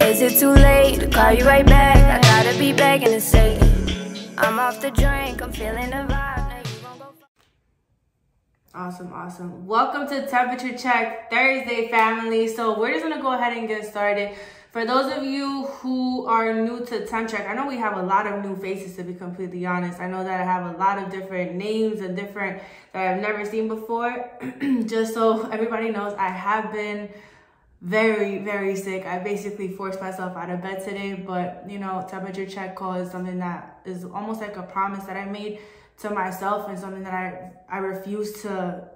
Is it too late to call you right back? I gotta be begging to say I'm off the drink, I'm feeling the vibe. Awesome, awesome. Welcome to Temperature Check Thursday, family. So we're just gonna go ahead and get started. For those of you who are new to Temp Check, I know we have a lot of new faces to be completely honest. I know that I have a lot of different names and different that I've never seen before. just so everybody knows, I have been very, very sick. I basically forced myself out of bed today, but you know, temperature check call is something that is almost like a promise that I made to myself and something that I I refuse to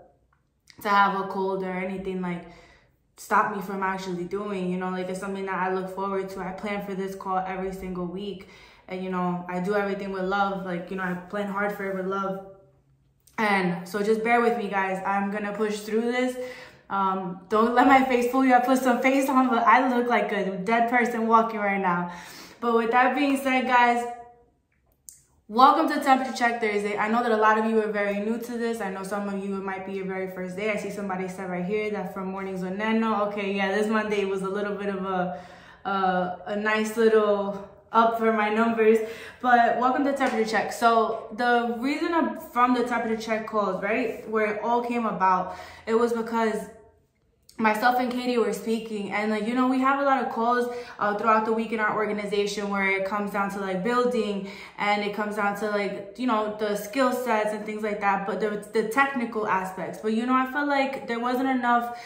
to have a cold or anything like stop me from actually doing. You know, like it's something that I look forward to. I plan for this call every single week. And you know, I do everything with love. Like, you know, I plan hard for it with love. And so just bear with me guys. I'm gonna push through this. Um, don't let my face fool you. I put some face on, but I look like a dead person walking right now. But with that being said, guys, Welcome to Temperature Check Thursday. I know that a lot of you are very new to this. I know some of you, it might be your very first day. I see somebody said right here that from Mornings with Neno. Okay, yeah, this Monday was a little bit of a, a nice little up for my numbers. But welcome to Temperature Check. So the reason from the Temperature Check calls, right, where it all came about, it was because myself and Katie were speaking and like you know we have a lot of calls uh, throughout the week in our organization where it comes down to like building and it comes down to like you know the skill sets and things like that but the, the technical aspects. But you know I felt like there wasn't enough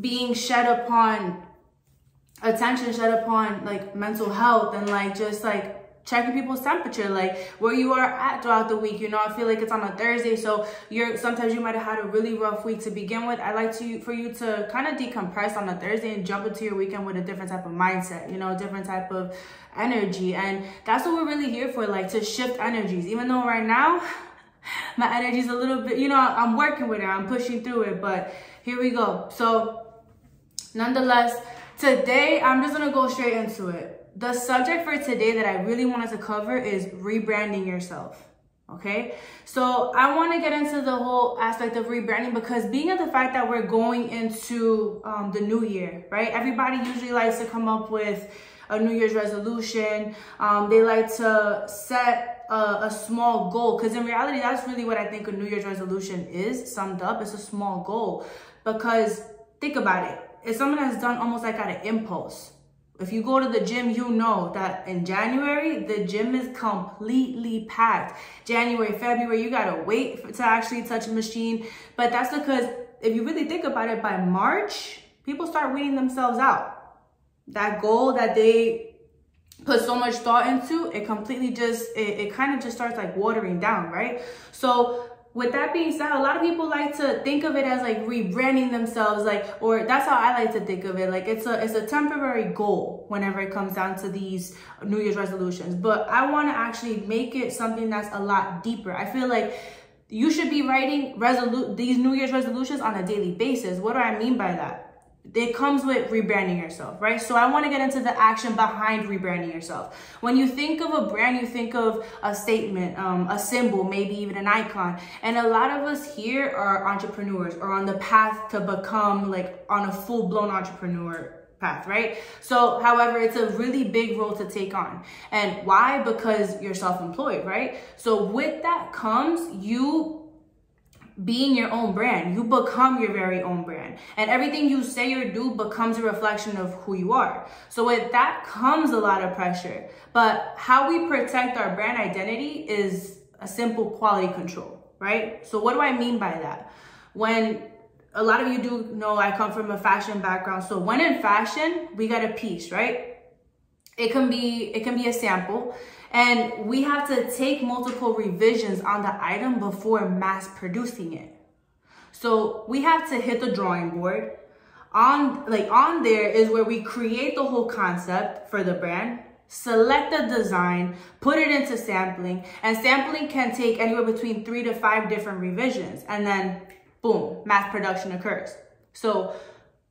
being shed upon attention shed upon like mental health and like just like checking people's temperature, like where you are at throughout the week. You know, I feel like it's on a Thursday, so you're sometimes you might have had a really rough week to begin with. I like to for you to kind of decompress on a Thursday and jump into your weekend with a different type of mindset, you know, different type of energy. And that's what we're really here for, like to shift energies. Even though right now my energy's a little bit, you know, I'm working with it, I'm pushing through it, but here we go. So nonetheless, today I'm just gonna go straight into it the subject for today that I really wanted to cover is rebranding yourself. Okay, so I want to get into the whole aspect of rebranding because being at the fact that we're going into um, the new year, right? Everybody usually likes to come up with a New Year's resolution. Um, they like to set a, a small goal because in reality, that's really what I think a New Year's resolution is summed up. It's a small goal because think about it. It's something that's done almost like out of impulse if you go to the gym, you know that in January, the gym is completely packed. January, February, you gotta wait for, to actually touch a machine. But that's because if you really think about it, by March, people start weeding themselves out. That goal that they put so much thought into, it completely just, it, it kind of just starts like watering down, right? So with that being said, a lot of people like to think of it as like rebranding themselves, like, or that's how I like to think of it. Like it's a it's a temporary goal whenever it comes down to these New Year's resolutions. But I want to actually make it something that's a lot deeper. I feel like you should be writing resolute these New Year's resolutions on a daily basis. What do I mean by that? It comes with rebranding yourself, right? So I want to get into the action behind rebranding yourself. When you think of a brand, you think of a statement, um, a symbol, maybe even an icon. And a lot of us here are entrepreneurs or on the path to become like on a full blown entrepreneur path, right? So, however, it's a really big role to take on. And why? Because you're self-employed, right? So with that comes you being your own brand. You become your very own brand. And everything you say or do becomes a reflection of who you are. So with that comes a lot of pressure. But how we protect our brand identity is a simple quality control, right? So what do I mean by that? When a lot of you do know I come from a fashion background. So when in fashion, we got a piece, right? It can be it can be a sample and we have to take multiple revisions on the item before mass producing it. So we have to hit the drawing board. On like on there is where we create the whole concept for the brand, select the design, put it into sampling, and sampling can take anywhere between three to five different revisions, and then boom, mass production occurs. So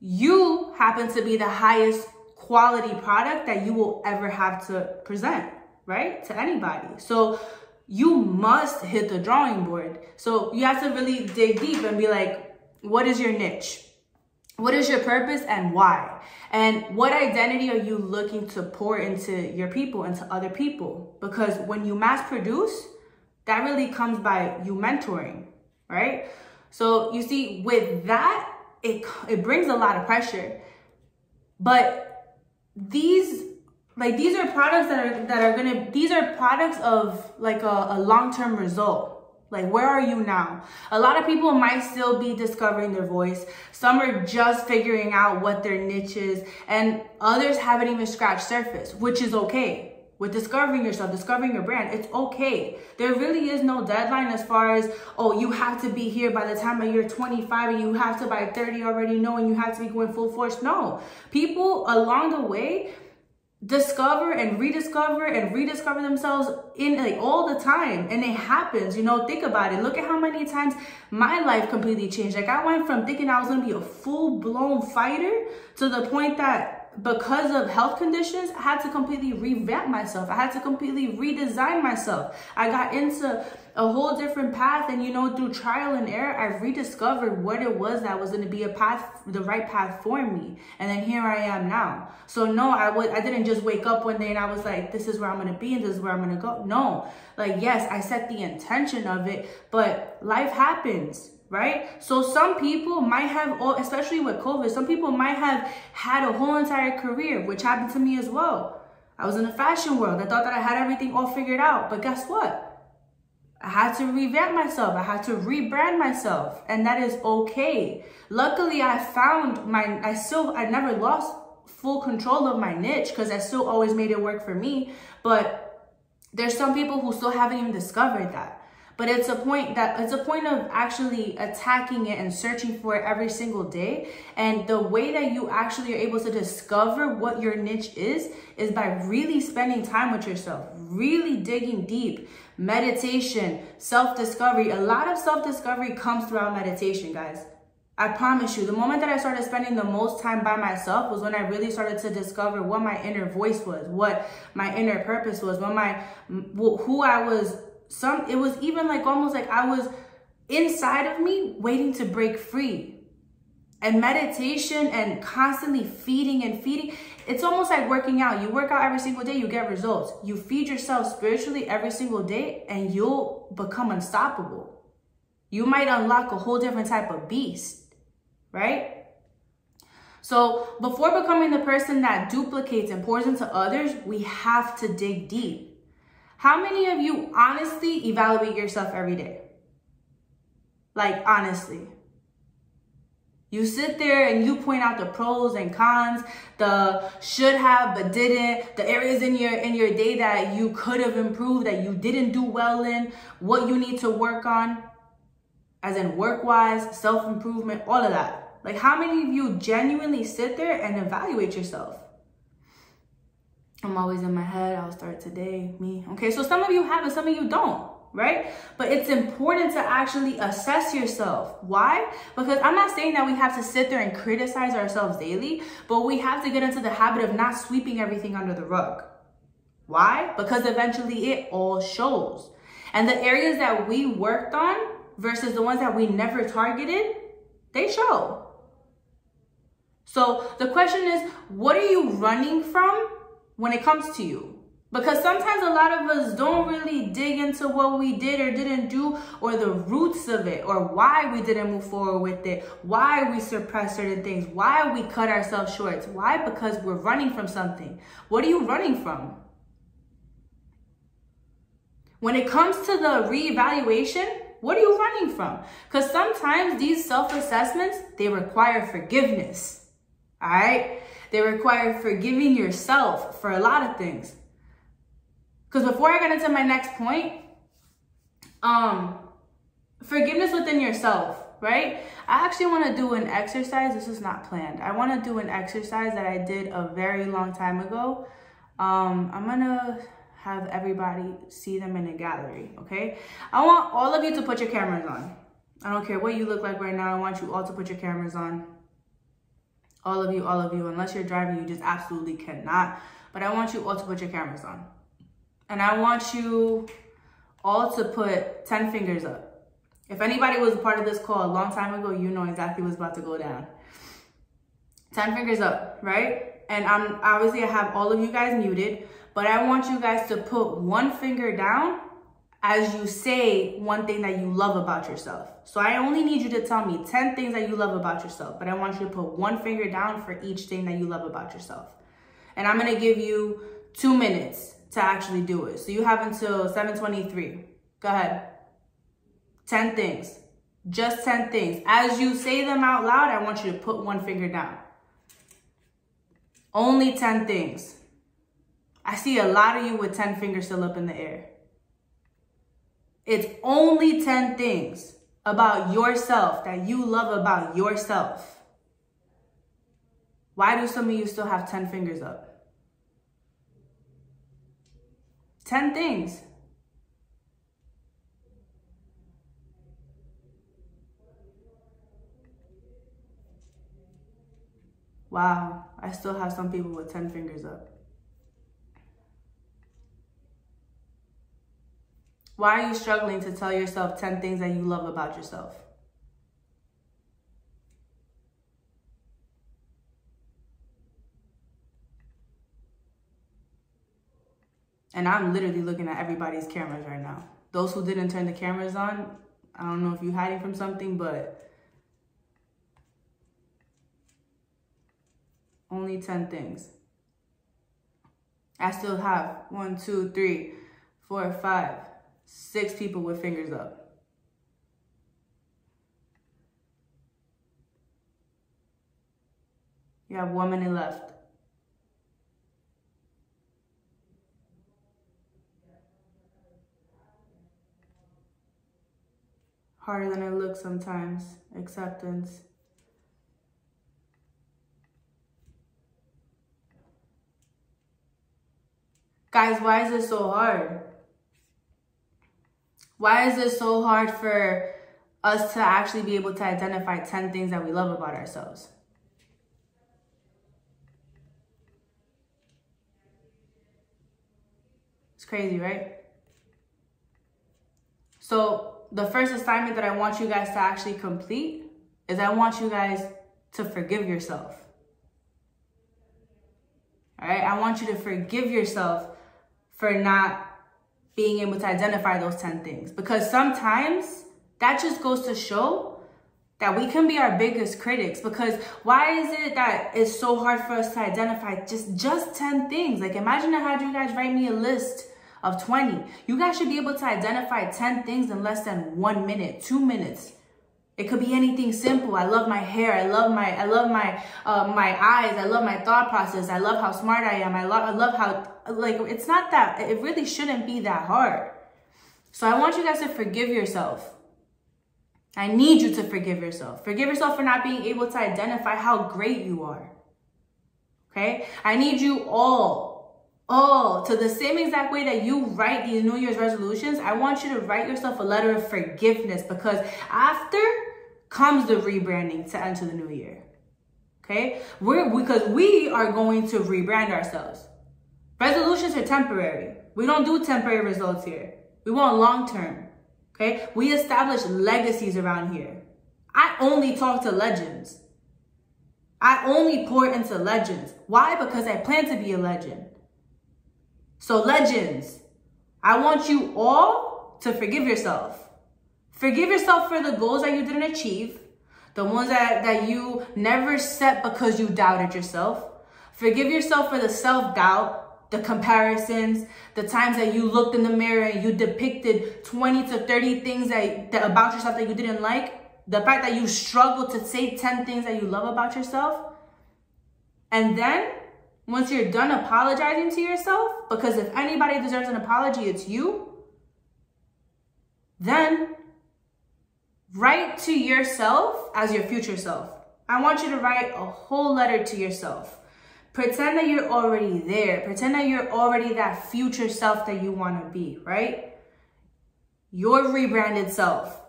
you happen to be the highest quality product that you will ever have to present right? To anybody. So you must hit the drawing board. So you have to really dig deep and be like, what is your niche? What is your purpose and why? And what identity are you looking to pour into your people, into other people? Because when you mass produce, that really comes by you mentoring, right? So you see, with that, it, it brings a lot of pressure. But these like these are products that are that are gonna these are products of like a, a long-term result like, where are you now? A lot of people might still be discovering their voice. Some are just figuring out what their niche is, and others haven't even scratched surface, which is okay. With discovering yourself, discovering your brand, it's okay. There really is no deadline as far as, oh, you have to be here by the time you're 25 and you have to by 30 already know and you have to be going full force. No. People along the way, discover and rediscover and rediscover themselves in like all the time and it happens you know think about it look at how many times my life completely changed like i went from thinking i was to be a full-blown fighter to the point that because of health conditions, I had to completely revamp myself. I had to completely redesign myself. I got into a whole different path and you know through trial and error i've rediscovered what it was that was going to be a path the right path for me. And then here i am now. So no i would i didn't just wake up one day and i was like this is where i'm going to be and this is where i'm going to go. No. Like yes i set the intention of it but life happens right? So some people might have, especially with COVID, some people might have had a whole entire career, which happened to me as well. I was in the fashion world. I thought that I had everything all figured out, but guess what? I had to revamp myself. I had to rebrand myself, and that is okay. Luckily, I found my, I still, I never lost full control of my niche because I still always made it work for me. But there's some people who still haven't even discovered that but it's a point that it's a point of actually attacking it and searching for it every single day. And the way that you actually are able to discover what your niche is is by really spending time with yourself really digging deep. Meditation self-discovery a lot of self-discovery comes throughout meditation guys. I promise you, the moment that I started spending the most time by myself was when I really started to discover what my inner voice was, what my inner purpose was, what my who I was some it was even like almost like I was inside of me waiting to break free. And meditation and constantly feeding and feeding, it's almost like working out. You work out every single day, you get results. You feed yourself spiritually every single day, and you'll become unstoppable. You might unlock a whole different type of beast, right? So, before becoming the person that duplicates and pours into others, we have to dig deep. How many of you honestly evaluate yourself every day? Like, honestly. You sit there and you point out the pros and cons, the should have but didn't, the areas in your in your day that you could have improved, that you didn't do well in, what you need to work on, as in work-wise, self-improvement, all of that. Like how many of you genuinely sit there and evaluate yourself? I'm always in my head. I'll start today, me. Okay, so some of you have it, some of you don't, right? But it's important to actually assess yourself. Why? Because I'm not saying that we have to sit there and criticize ourselves daily, but we have to get into the habit of not sweeping everything under the rug. Why? Because eventually it all shows. And the areas that we worked on versus the ones that we never targeted, they show. So the question is, what are you running from when it comes to you. Because sometimes a lot of us don't really dig into what we did or didn't do or the roots of it or why we didn't move forward with it, why we suppress certain things, why we cut ourselves short. Why? Because we're running from something. What are you running from? When it comes to the reevaluation, what are you running from? Because sometimes these self-assessments, they require forgiveness. All right? They require forgiving yourself for a lot of things. Because before I get into my next point, um, forgiveness within yourself, right? I actually want to do an exercise. This is not planned. I want to do an exercise that I did a very long time ago. Um, I'm going to have everybody see them in a gallery, okay? I want all of you to put your cameras on. I don't care what you look like right now. I want you all to put your cameras on all of you, all of you, unless you're driving, you just absolutely cannot. But I want you all to put your cameras on. And I want you all to put 10 fingers up. If anybody was a part of this call a long time ago, you know exactly what's about to go down. 10 fingers up, right? And I'm obviously I have all of you guys muted, but I want you guys to put one finger down as you say one thing that you love about yourself. So I only need you to tell me 10 things that you love about yourself, but I want you to put one finger down for each thing that you love about yourself. And I'm gonna give you two minutes to actually do it. So you have until 723. Go ahead. 10 things. Just 10 things. As you say them out loud, I want you to put one finger down. Only 10 things. I see a lot of you with 10 fingers still up in the air. It's only 10 things about yourself that you love about yourself. Why do some of you still have 10 fingers up? 10 things. Wow, I still have some people with 10 fingers up. Why are you struggling to tell yourself 10 things that you love about yourself? And I'm literally looking at everybody's cameras right now. Those who didn't turn the cameras on, I don't know if you're hiding from something, but only 10 things. I still have one, two, three, four, five, six people with fingers up. You have one minute left. Harder than it looks sometimes. Acceptance. Guys, why is this so hard? Why is it so hard for us to actually be able to identify 10 things that we love about ourselves? It's crazy, right? So the first assignment that I want you guys to actually complete is I want you guys to forgive yourself. All right, I want you to forgive yourself for not being able to identify those 10 things. Because sometimes that just goes to show that we can be our biggest critics. Because why is it that it's so hard for us to identify just just 10 things? Like imagine i had you guys write me a list of 20 you guys should be able to identify 10 things in less than one minute two minutes it could be anything simple. I love my hair. I love my I love my uh, my eyes. I love my thought process. I love how smart I am. I love I love how like it's not that it really shouldn't be that hard. So I want you guys to forgive yourself. I need you to forgive yourself. Forgive yourself for not being able to identify how great you are. Okay? I need you all, all to the same exact way that you write these New Year's resolutions. I want you to write yourself a letter of forgiveness because after comes the rebranding to enter the new year. Okay? We're because we are going to rebrand ourselves. Resolutions are temporary. We don't do temporary results here. We want long term. Okay? We establish legacies around here. I only talk to legends. I only pour into legends. Why? Because I plan to be a legend. So legends, I want you all to forgive yourself. Forgive yourself for the goals that you didn't achieve, the ones that, that you never set because you doubted yourself. Forgive yourself for the self doubt, the comparisons, the times that you looked in the mirror and you depicted 20 to 30 things that, that about yourself that you didn't like. The fact that you struggled to say 10 things that you love about yourself. And then once you're done apologizing to yourself, because if anybody deserves an apology, it's you, then Write to yourself as your future self. I want you to write a whole letter to yourself. Pretend that you're already there. Pretend that you're already that future self that you want to be, right? Your rebranded self.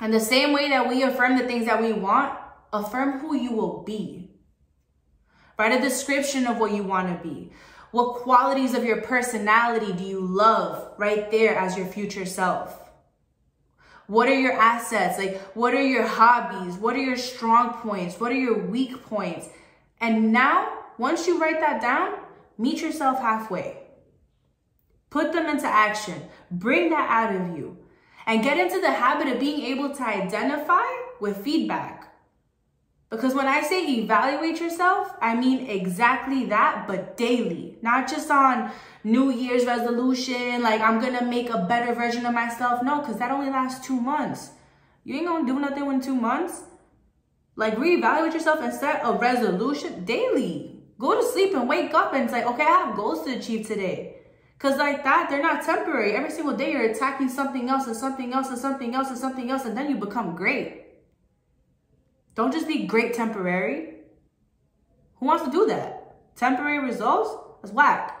And the same way that we affirm the things that we want, affirm who you will be. Write a description of what you want to be. What qualities of your personality do you love right there as your future self? What are your assets? Like, what are your hobbies? What are your strong points? What are your weak points? And now, once you write that down, meet yourself halfway. Put them into action. Bring that out of you. And get into the habit of being able to identify with feedback. Because when I say evaluate yourself, I mean exactly that, but daily, not just on New Year's resolution, like I'm gonna make a better version of myself. No, because that only lasts two months. You ain't gonna do nothing in two months. Like reevaluate yourself and set a resolution daily. Go to sleep and wake up and say, okay, I have goals to achieve today. Cause like that, they're not temporary. Every single day you're attacking something else and something else and something else and something else, and then you become great. Don't just be great temporary. Who wants to do that? Temporary results? That's whack.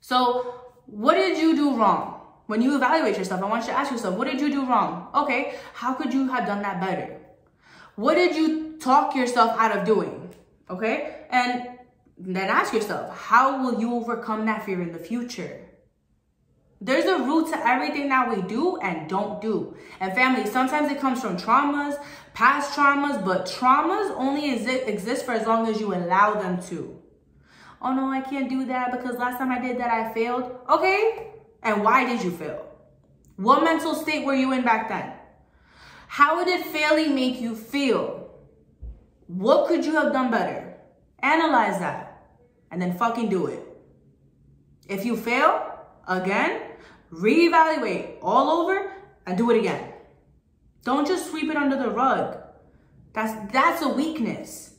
So, what did you do wrong? When you evaluate yourself, I want you to ask yourself, what did you do wrong? Okay, how could you have done that better? What did you talk yourself out of doing? Okay, and then ask yourself, how will you overcome that fear in the future? There's a root to everything that we do and don't do. And family, sometimes it comes from traumas, past traumas, but traumas only exist for as long as you allow them to. Oh no, I can't do that because last time I did that, I failed. Okay, and why did you fail? What mental state were you in back then? How did failing make you feel? What could you have done better? Analyze that and then fucking do it. If you fail, again, reevaluate all over and do it again. Don't just sweep it under the rug. That's, that's a weakness.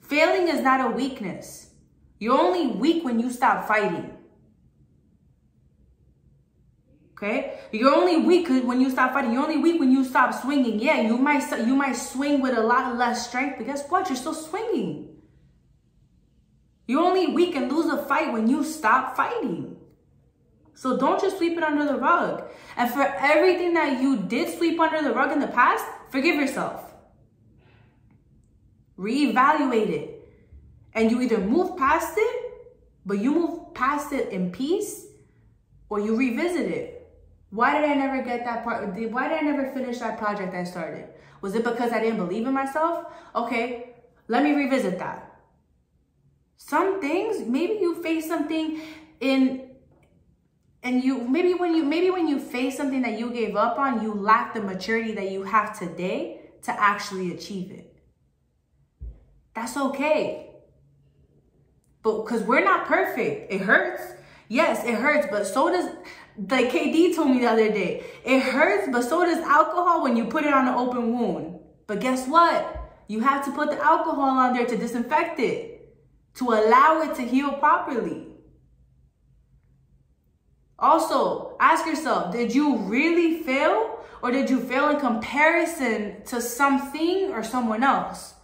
Failing is not a weakness. You're only weak when you stop fighting. Okay? You're only weak when you stop fighting. You're only weak when you stop swinging. Yeah, you might you might swing with a lot less strength, but guess what? You're still swinging. You're only weak and lose a fight when you stop fighting. So don't just sweep it under the rug. And for everything that you did sweep under the rug in the past, forgive yourself. Reevaluate it. And you either move past it, but you move past it in peace, or you revisit it. Why did I never get that part? Why did I never finish that project I started? Was it because I didn't believe in myself? Okay, let me revisit that. Some things, maybe you face something in and you maybe when you maybe when you face something that you gave up on you lack the maturity that you have today to actually achieve it. That's okay. But because we're not perfect. It hurts. Yes it hurts but so does like kd told me the other day it hurts but so does alcohol when you put it on an open wound. But guess what? You have to put the alcohol on there to disinfect it to allow it to heal properly also, ask yourself, did you really fail or did you fail in comparison to something or someone else?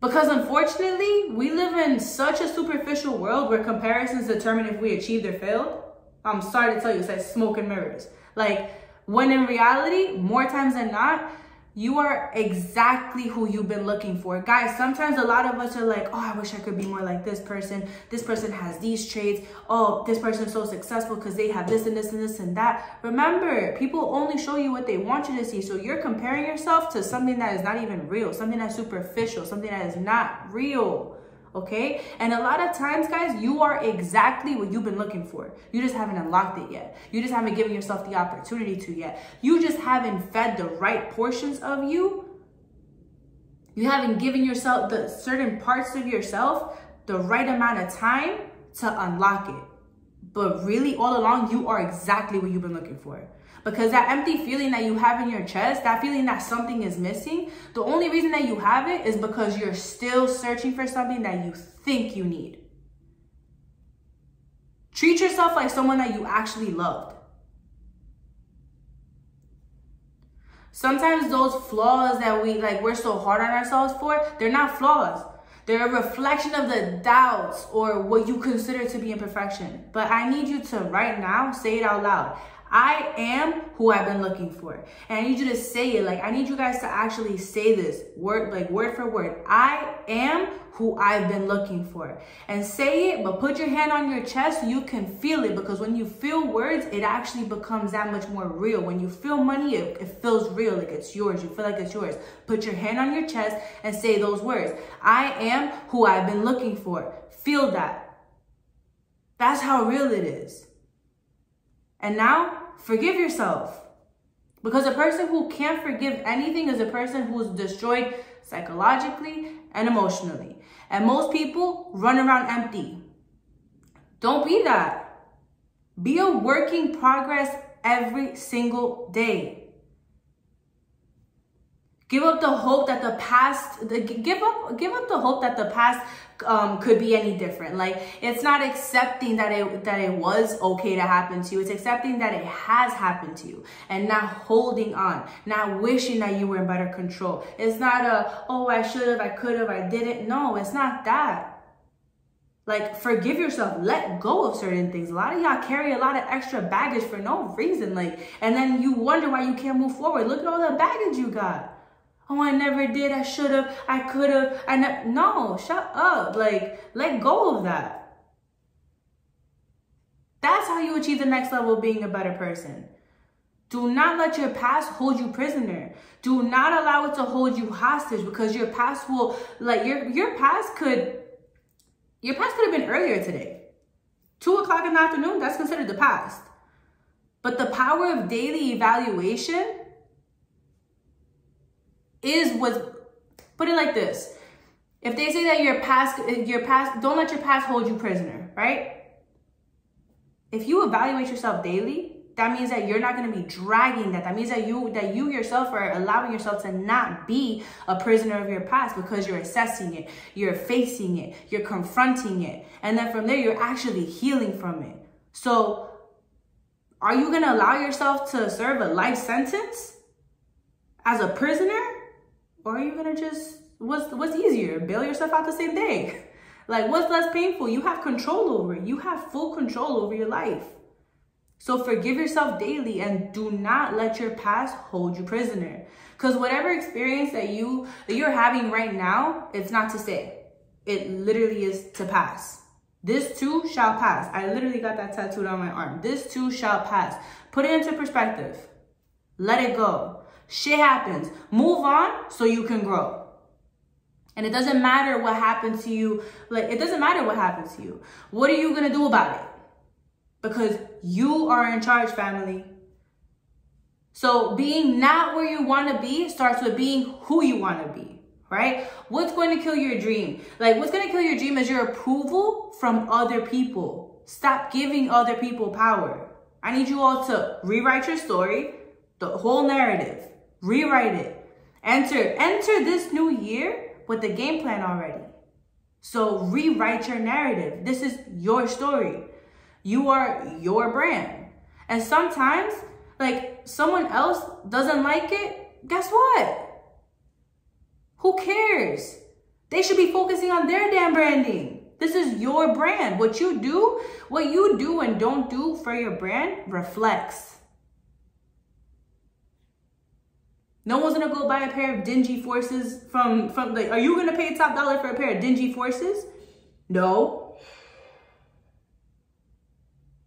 Because unfortunately, we live in such a superficial world where comparisons determine if we achieved or failed. I'm sorry to tell you, it's like smoke and mirrors. Like, when in reality, more times than not, you are exactly who you've been looking for. Guys, sometimes a lot of us are like, oh, I wish I could be more like this person. This person has these traits. Oh, this person's so successful because they have this and this and this and that. Remember, people only show you what they want you to see. So you're comparing yourself to something that is not even real, something that's superficial, something that is not real okay? And a lot of times, guys, you are exactly what you've been looking for. You just haven't unlocked it yet. You just haven't given yourself the opportunity to yet. You just haven't fed the right portions of you. You haven't given yourself the certain parts of yourself the right amount of time to unlock it. But really, all along, you are exactly what you've been looking for. Because that empty feeling that you have in your chest, that feeling that something is missing, the only reason that you have it is because you're still searching for something that you think you need. Treat yourself like someone that you actually loved. Sometimes those flaws that we like we're so hard on ourselves for, they're not flaws. They're a reflection of the doubts or what you consider to be imperfection. But I need you to right now say it out loud. I am who I've been looking for. And I need you to say it. Like, I need you guys to actually say this word, like word for word. I am who I've been looking for. And say it, but put your hand on your chest so you can feel it. Because when you feel words, it actually becomes that much more real. When you feel money, it, it feels real, like it's yours. You feel like it's yours. Put your hand on your chest and say those words. I am who I've been looking for. Feel that. That's how real it is. And now, forgive yourself. Because a person who can't forgive anything is a person who's destroyed psychologically and emotionally. And most people run around empty. Don't be that. Be a working progress every single day. Give up the hope that the past, the, give up, give up the hope that the past um, could be any different. Like it's not accepting that it that it was okay to happen to you. It's accepting that it has happened to you, and not holding on, not wishing that you were in better control. It's not a oh I should have, I could have, I didn't. No, it's not that. Like, forgive yourself. Let go of certain things. A lot of y'all carry a lot of extra baggage for no reason. Like, and then you wonder why you can't move forward. Look at all the baggage you got. Oh, I never did. I should have. I could have. I ne- no. Shut up. Like, let go of that. That's how you achieve the next level of being a better person. Do not let your past hold you prisoner. Do not allow it to hold you hostage because your past will, like your your past could, your past could have been earlier today. Two o'clock in the afternoon, that's considered the past. But the power of daily evaluation is what put it like this. If they say that your past your past don't let your past hold you prisoner, right? If you evaluate yourself daily, that means that you're not going to be dragging that. That means that you that you yourself are allowing yourself to not be a prisoner of your past because you're assessing it, you're facing it, you're confronting it, and then from there you're actually healing from it. So, are you going to allow yourself to serve a life sentence as a prisoner? Or are you gonna just, what's, what's easier? Bail yourself out the same day. Like what's less painful? You have control over it. You have full control over your life. So forgive yourself daily and do not let your past hold you prisoner. Because whatever experience that you that you're having right now, it's not to stay. It literally is to pass. This too shall pass. I literally got that tattooed on my arm. This too shall pass. Put it into perspective. Let it go. Shit happens. Move on so you can grow. And it doesn't matter what happened to you. Like, it doesn't matter what happened to you. What are you going to do about it? Because you are in charge, family. So being not where you want to be starts with being who you want to be, right? What's going to kill your dream? Like, what's going to kill your dream is your approval from other people. Stop giving other people power. I need you all to rewrite your story, the whole narrative. Rewrite it. Enter, enter this new year with a game plan already. So rewrite your narrative. This is your story. You are your brand. And sometimes, like someone else doesn't like it, guess what? Who cares? They should be focusing on their damn branding. This is your brand. What you do, what you do and don't do for your brand reflects. No one's gonna go buy a pair of dingy forces from from like. Are you gonna pay top dollar for a pair of dingy forces? No.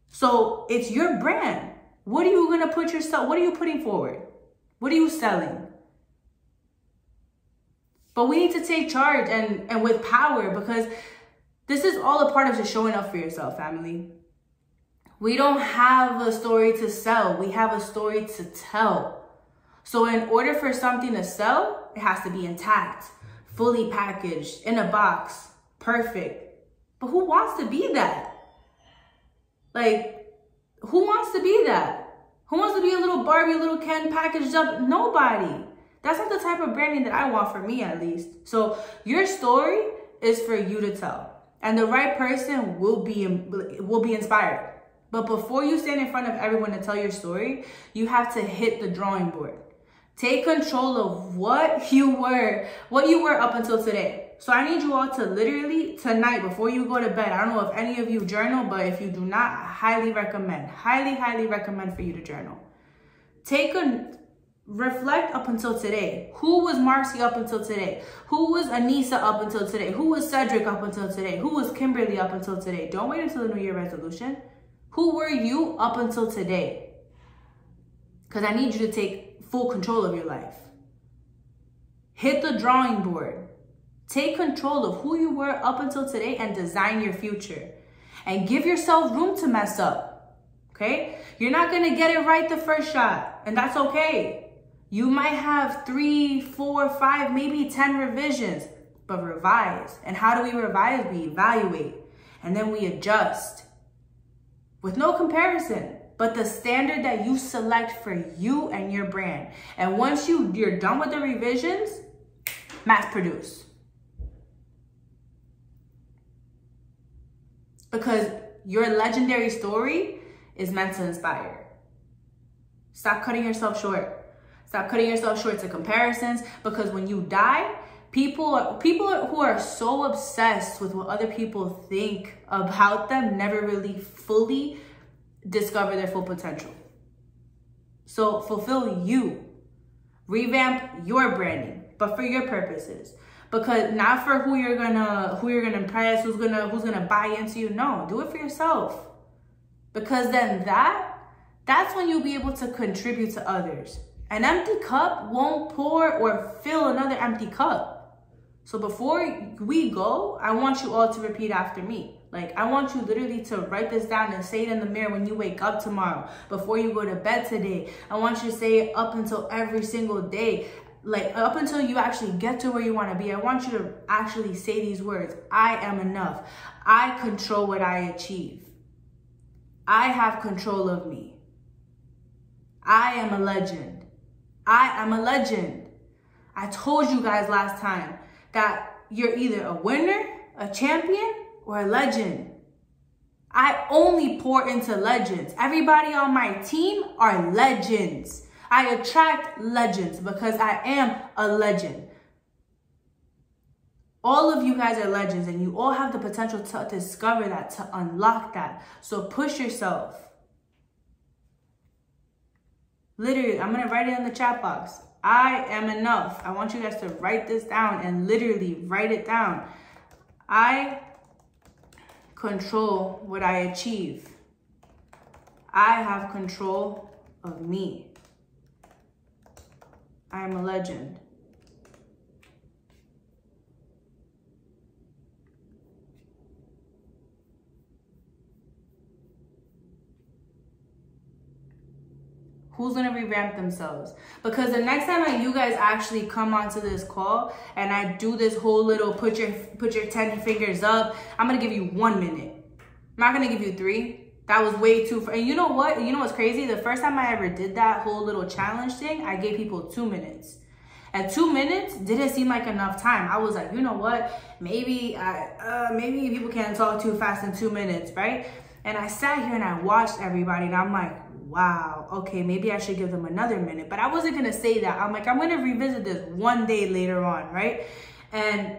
So it's your brand. What are you gonna put yourself? What are you putting forward? What are you selling? But we need to take charge and and with power because this is all a part of just showing up for yourself, family. We don't have a story to sell. We have a story to tell. So in order for something to sell, it has to be intact, fully packaged, in a box, perfect. But who wants to be that? Like, who wants to be that? Who wants to be a little Barbie, a little Ken packaged up? Nobody. That's not the type of branding that I want for me, at least. So your story is for you to tell, and the right person will be will be inspired. But before you stand in front of everyone to tell your story, you have to hit the drawing board. Take control of what you were, what you were up until today. So I need you all to literally tonight before you go to bed. I don't know if any of you journal, but if you do not, I highly recommend, highly, highly recommend for you to journal. Take a reflect up until today. Who was Marcy up until today? Who was Anissa up until today? Who was Cedric up until today? Who was Kimberly up until today? Don't wait until the New Year resolution. Who were you up until today? Because I need you to take full control of your life. Hit the drawing board. Take control of who you were up until today and design your future. And give yourself room to mess up. Okay? You're not going to get it right the first shot, and that's okay. You might have three, four, five, maybe 10 revisions, but revise. And how do we revise? We evaluate and then we adjust with no comparison, but the standard that you select for you and your brand. And once you, you're done with the revisions, mass produce. Because your legendary story is meant to inspire. Stop cutting yourself short. Stop cutting yourself short to comparisons because when you die, people people who are so obsessed with what other people think about them never really fully discover their full potential. So fulfill you. Revamp your branding, but for your purposes. Because not for who you're gonna who you're gonna impress, who's gonna who's gonna buy into you. No, do it for yourself. Because then that that's when you'll be able to contribute to others. An empty cup won't pour or fill another empty cup. So before we go, I want you all to repeat after me. Like, I want you literally to write this down and say it in the mirror when you wake up tomorrow, before you go to bed today. I want you to say it up until every single day. Like, up until you actually get to where you want to be. I want you to actually say these words I am enough. I control what I achieve. I have control of me. I am a legend. I am a legend. I told you guys last time that you're either a winner, a champion, or a legend. I only pour into legends. Everybody on my team are legends. I attract legends because I am a legend. All of you guys are legends and you all have the potential to discover that, to unlock that. So push yourself. Literally, I'm gonna write it in the chat box. I am enough. I want you guys to write this down and literally write it down. I control what I achieve. I have control of me. I am a legend. Who's gonna revamp themselves? Because the next time that you guys actually come onto this call and I do this whole little put your put your 10 fingers up, I'm gonna give you one minute. I'm not gonna give you three. That was way too, and you know what? You know what's crazy? The first time I ever did that whole little challenge thing, I gave people two minutes. And two minutes didn't seem like enough time. I was like, you know what? Maybe I, uh, maybe people can't talk too fast in two minutes, right? And I sat here and I watched everybody and I'm like, wow, okay, maybe I should give them another minute. But I wasn't gonna say that. I'm like, I'm gonna revisit this one day later on, right? And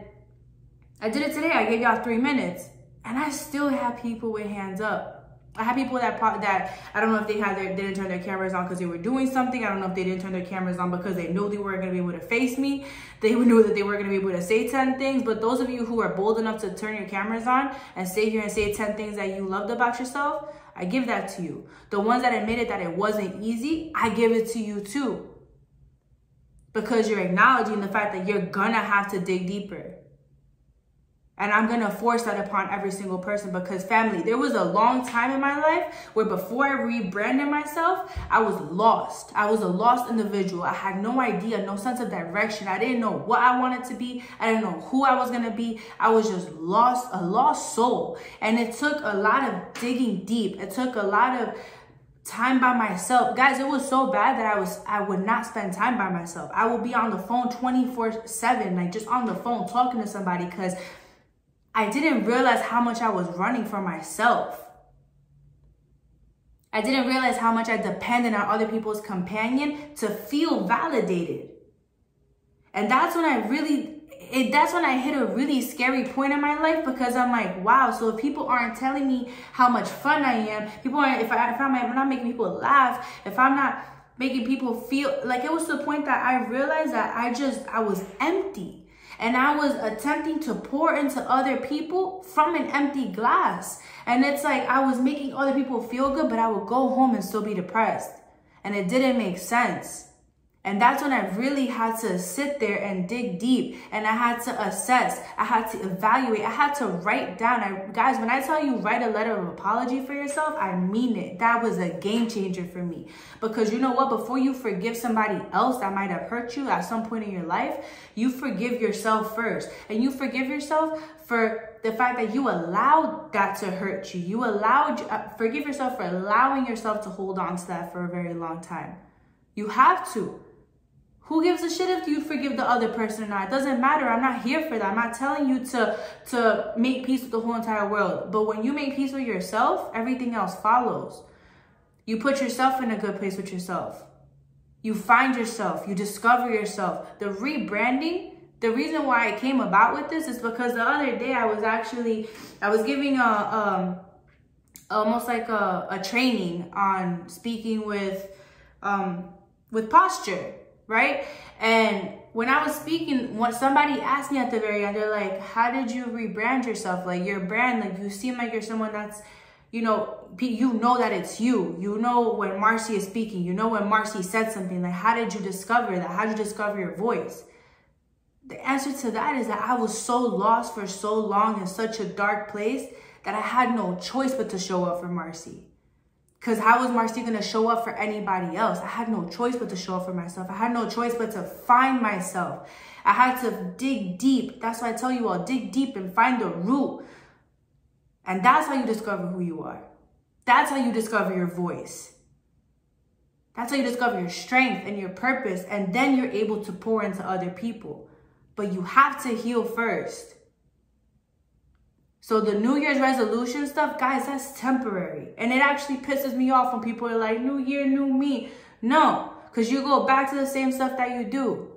I did it today. I gave y'all three minutes, and I still have people with hands up. I had people that that I don't know if they had their didn't turn their cameras on because they were doing something. I don't know if they didn't turn their cameras on because they knew they weren't gonna be able to face me. They knew that they weren't gonna be able to say 10 things. But those of you who are bold enough to turn your cameras on and stay here and say 10 things that you loved about yourself, I give that to you. The ones that admitted that it wasn't easy, I give it to you too. Because you're acknowledging the fact that you're gonna have to dig deeper. And I'm going to force that upon every single person because family, there was a long time in my life where before I rebranded myself, I was lost. I was a lost individual. I had no idea, no sense of direction. I didn't know what I wanted to be. I didn't know who I was going to be. I was just lost, a lost soul. And it took a lot of digging deep. It took a lot of time by myself. Guys, it was so bad that I was I would not spend time by myself. I would be on the phone 24/7, like just on the phone talking to somebody cuz I didn't realize how much I was running for myself. I didn't realize how much I depended on other people's companion to feel validated. And that's when I really it, that's when I hit a really scary point in my life because I'm like, wow. So if people aren't telling me how much fun I am, people aren't. If I if I'm not making people laugh, if I'm not making people feel like it was to the point that I realized that I just I was empty. And I was attempting to pour into other people from an empty glass. And it's like I was making other people feel good, but I would go home and still be depressed. And it didn't make sense. And that's when I really had to sit there and dig deep and I had to assess, I had to evaluate, I had to write down. I, guys, when I tell you write a letter of apology for yourself, I mean it. That was a game changer for me. Because you know what? Before you forgive somebody else that might have hurt you at some point in your life, you forgive yourself first. And you forgive yourself for the fact that you allowed that to hurt you. You allowed, uh, forgive yourself for allowing yourself to hold on to that for a very long time. You have to. Who gives a shit if you forgive the other person or not? It doesn't matter. I'm not here for that. I'm not telling you to, to make peace with the whole entire world. But when you make peace with yourself, everything else follows. You put yourself in a good place with yourself. You find yourself. You discover yourself. The rebranding, the reason why I came about with this is because the other day I was actually, I was giving a, um, almost like a, a training on speaking with, um, with posture right? And when I was speaking, when somebody asked me at the very end, they're like, how did you rebrand yourself? Like your brand, like you seem like you're someone that's, you know, you know that it's you. You know when Marcy is speaking. You know when Marcy said something. Like, how did you discover that? How did you discover your voice? The answer to that is that I was so lost for so long in such a dark place that I had no choice but to show up for Marcy. Because how was Marcy going to show up for anybody else? I had no choice but to show up for myself. I had no choice but to find myself. I had to dig deep. That's why I tell you all, dig deep and find the root. And that's how you discover who you are. That's how you discover your voice. That's how you discover your strength and your purpose. And then you're able to pour into other people. But you have to heal first. So the New Year's resolution stuff, guys, that's temporary. And it actually pisses me off when people are like, new year, new me. No, because you go back to the same stuff that you do.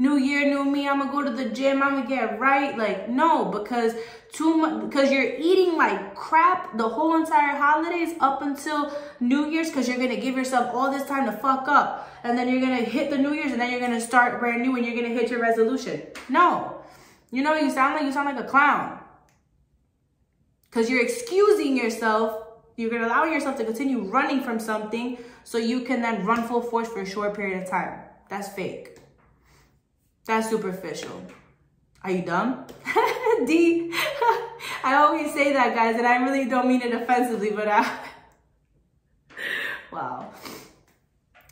New year, new me, I'm gonna go to the gym, I'm gonna get right. Like, no, because too much because you're eating like crap the whole entire holidays up until New Year's because you're gonna give yourself all this time to fuck up. And then you're gonna hit the New Year's and then you're gonna start brand new and you're gonna hit your resolution. No. You know, you sound like you sound like a clown because you're excusing yourself. You're going to allow yourself to continue running from something so you can then run full force for a short period of time. That's fake. That's superficial. Are you dumb? D. I always say that, guys, and I really don't mean it offensively, but I. Uh, wow.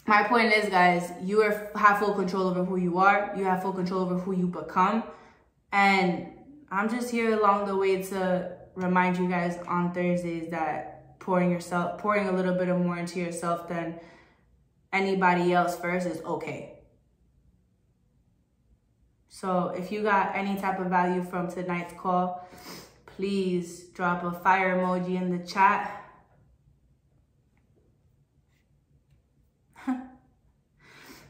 My point is, guys, you are, have full control over who you are. You have full control over who you become. And I'm just here along the way to remind you guys on Thursdays that pouring yourself, pouring a little bit of more into yourself than anybody else first is okay. So if you got any type of value from tonight's call, please drop a fire emoji in the chat.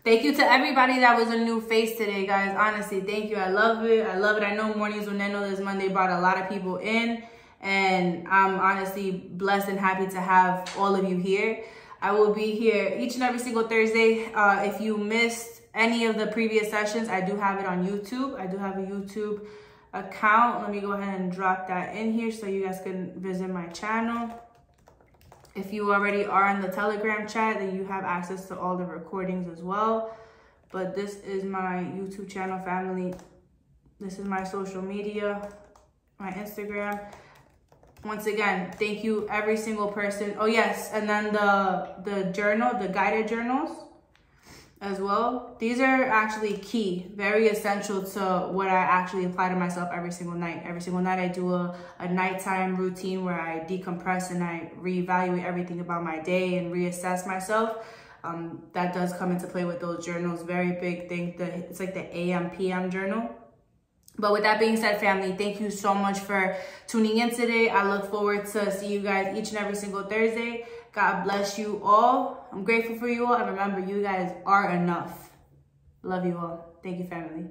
Thank you to everybody that was a new face today, guys. Honestly, thank you. I love it. I love it. I know Mornings when with Neno this Monday brought a lot of people in. And I'm honestly blessed and happy to have all of you here. I will be here each and every single Thursday. Uh, if you missed any of the previous sessions, I do have it on YouTube. I do have a YouTube account. Let me go ahead and drop that in here so you guys can visit my channel. If you already are in the Telegram chat, then you have access to all the recordings as well. But this is my YouTube channel family. This is my social media, my Instagram once again, thank you every single person. Oh yes, and then the the journal, the guided journals as well. These are actually key, very essential to what I actually apply to myself every single night. Every single night I do a, a nighttime routine where I decompress and I reevaluate everything about my day and reassess myself. Um, that does come into play with those journals. Very big thing. The, it's like the AM, PM journal. But with that being said, family, thank you so much for tuning in today. I look forward to see you guys each and every single Thursday. God bless you all. I'm grateful for you all. And remember, you guys are enough. Love you all. Thank you, family.